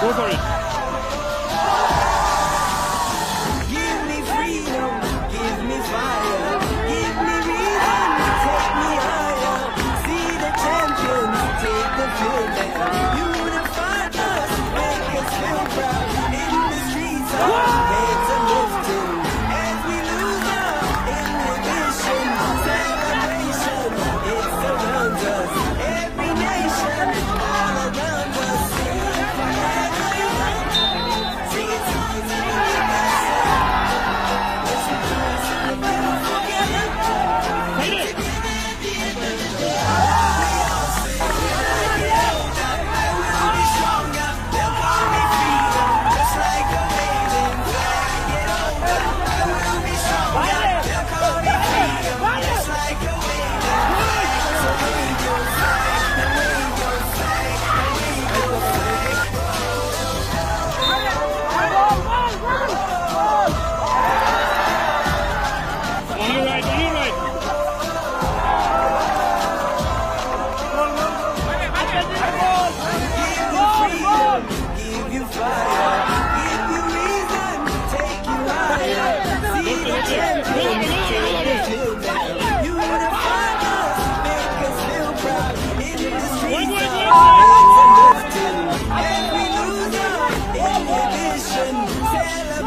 5対1。